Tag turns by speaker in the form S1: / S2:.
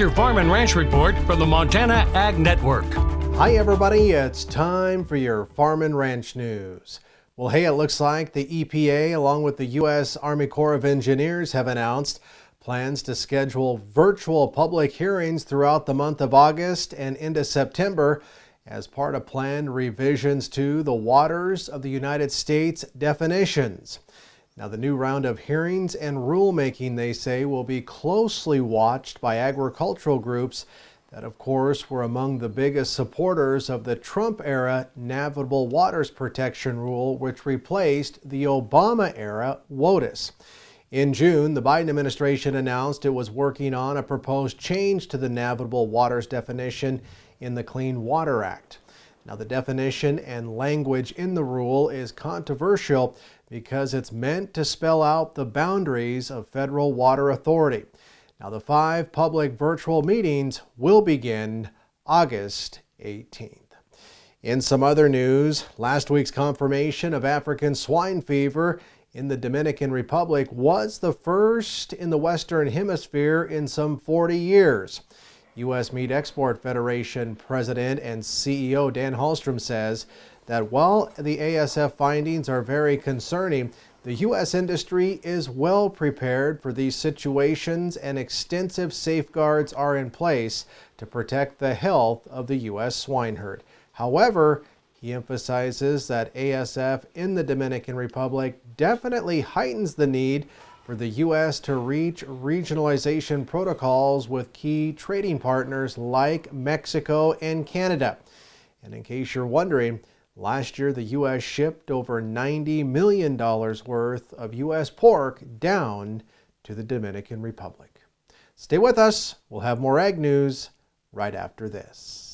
S1: your Farm and Ranch Report from the Montana Ag Network.
S2: Hi, everybody. It's time for your Farm and Ranch News. Well, hey, it looks like the EPA, along with the U.S. Army Corps of Engineers, have announced plans to schedule virtual public hearings throughout the month of August and into September as part of planned revisions to the Waters of the United States definitions. Now, the new round of hearings and rulemaking, they say, will be closely watched by agricultural groups that, of course, were among the biggest supporters of the Trump era Navigable Waters Protection Rule, which replaced the Obama era WOTUS. In June, the Biden administration announced it was working on a proposed change to the navigable waters definition in the Clean Water Act. Now, the definition and language in the rule is controversial because it's meant to spell out the boundaries of federal water authority. Now, the five public virtual meetings will begin August 18th. In some other news, last week's confirmation of African swine fever in the Dominican Republic was the first in the Western Hemisphere in some 40 years. U.S. Meat Export Federation President and CEO Dan Halstrom says that while the ASF findings are very concerning, the U.S. industry is well prepared for these situations and extensive safeguards are in place to protect the health of the U.S. swine herd. However, he emphasizes that ASF in the Dominican Republic definitely heightens the need for the U.S. to reach regionalization protocols with key trading partners like Mexico and Canada. And in case you're wondering, Last year, the U.S. shipped over $90 million worth of U.S. pork down to the Dominican Republic. Stay with us. We'll have more ag news right after this.